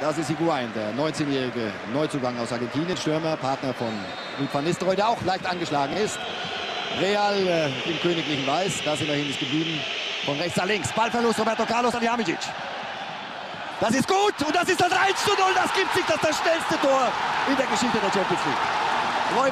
Das ist Higuain, der 19-jährige Neuzugang aus Argentinien. Stürmer, Partner von van Nistelrooy, der auch leicht angeschlagen ist. Real äh, im königlichen Weiß. Das immerhin ist geblieben. Von rechts nach links. Ballverlust Roberto Carlos an Jamicic. Das ist gut und das ist das 1 zu 0. Das gibt sich das, das schnellste Tor in der Geschichte der Champions League. Roy